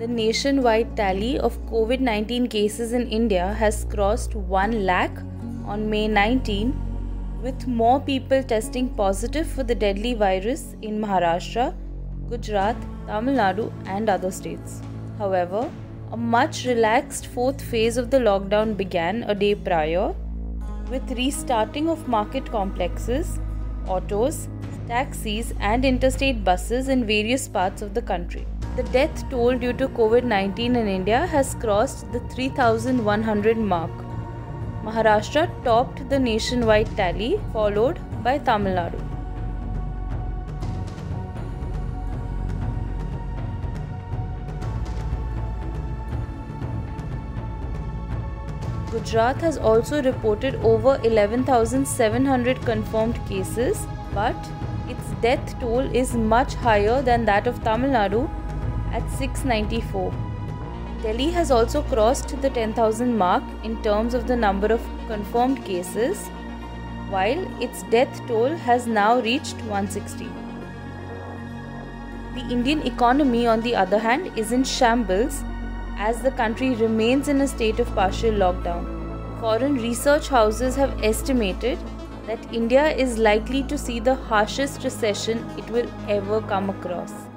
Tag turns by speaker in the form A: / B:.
A: the nationwide tally of COVID 19 cases in India has crossed 1 lakh on May 19, with more people testing positive for the deadly virus in Maharashtra, Gujarat, Tamil Nadu, and other states. However, a much relaxed fourth phase of the lockdown began a day prior, with restarting of market complexes, autos, taxis, and interstate buses in various parts of the country. The death toll due to COVID 19 in India has crossed the 3,100 mark. Maharashtra topped the nationwide tally, followed by Tamil Nadu. Gujarat has also reported over 11,700 confirmed cases, but its death toll is much higher than that of Tamil Nadu at 694. Delhi has also crossed the 10,000 mark in terms of the number of confirmed cases, while its death toll has now reached 160. The Indian economy, on the other hand, is in shambles as the country remains in a state of partial lockdown. Foreign research houses have estimated that India is likely to see the harshest recession it will ever come across.